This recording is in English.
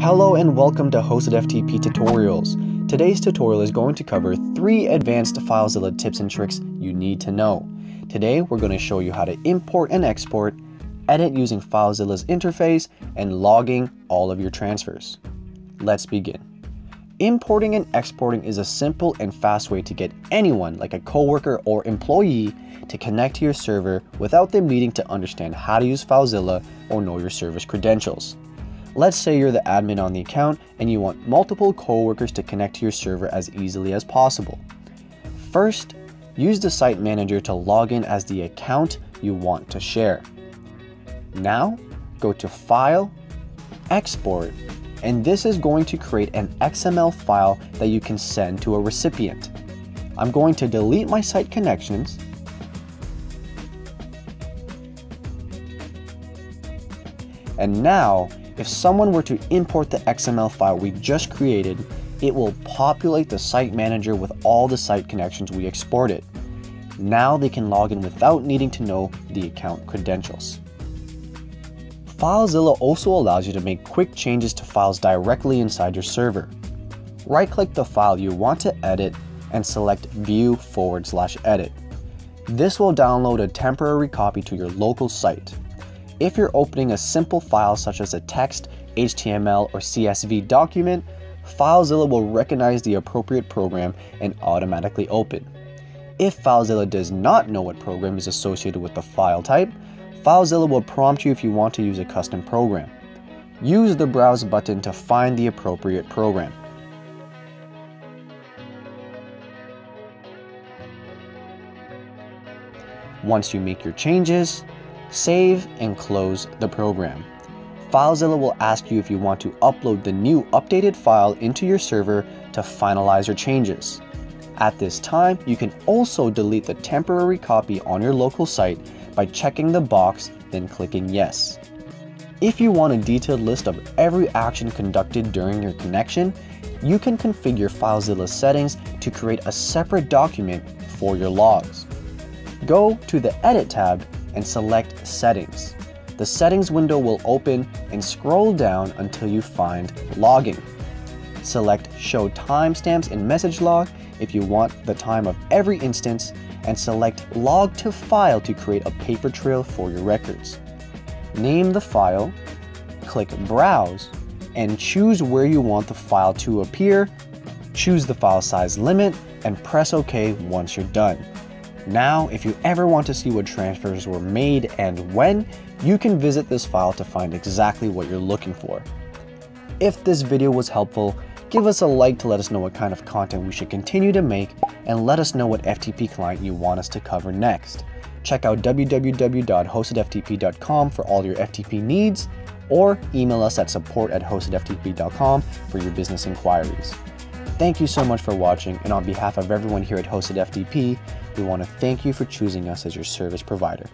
Hello and welcome to Hosted FTP Tutorials. Today's tutorial is going to cover three advanced FileZilla tips and tricks you need to know. Today we're going to show you how to import and export, edit using FileZilla's interface, and logging all of your transfers. Let's begin. Importing and exporting is a simple and fast way to get anyone, like a coworker or employee, to connect to your server without them needing to understand how to use FileZilla or know your service credentials. Let's say you're the admin on the account and you want multiple coworkers to connect to your server as easily as possible. First, use the site manager to log in as the account you want to share. Now, go to File, Export, and this is going to create an XML file that you can send to a recipient. I'm going to delete my site connections and now if someone were to import the XML file we just created, it will populate the site manager with all the site connections we exported. Now they can log in without needing to know the account credentials. FileZilla also allows you to make quick changes to files directly inside your server. Right-click the file you want to edit and select View forward slash edit. This will download a temporary copy to your local site. If you're opening a simple file such as a text, HTML, or CSV document, FileZilla will recognize the appropriate program and automatically open. If FileZilla does not know what program is associated with the file type, FileZilla will prompt you if you want to use a custom program. Use the Browse button to find the appropriate program. Once you make your changes, Save and close the program. FileZilla will ask you if you want to upload the new updated file into your server to finalize your changes. At this time, you can also delete the temporary copy on your local site by checking the box, then clicking yes. If you want a detailed list of every action conducted during your connection, you can configure FileZilla settings to create a separate document for your logs. Go to the Edit tab and select Settings. The settings window will open and scroll down until you find Logging. Select Show Timestamps in Message Log if you want the time of every instance, and select Log to File to create a paper trail for your records. Name the file, click Browse, and choose where you want the file to appear, choose the file size limit, and press OK once you're done. Now, if you ever want to see what transfers were made and when, you can visit this file to find exactly what you're looking for. If this video was helpful, give us a like to let us know what kind of content we should continue to make and let us know what FTP client you want us to cover next. Check out www.hostedftp.com for all your FTP needs or email us at support at hostedftp.com for your business inquiries. Thank you so much for watching and on behalf of everyone here at Hosted FTP, we want to thank you for choosing us as your service provider.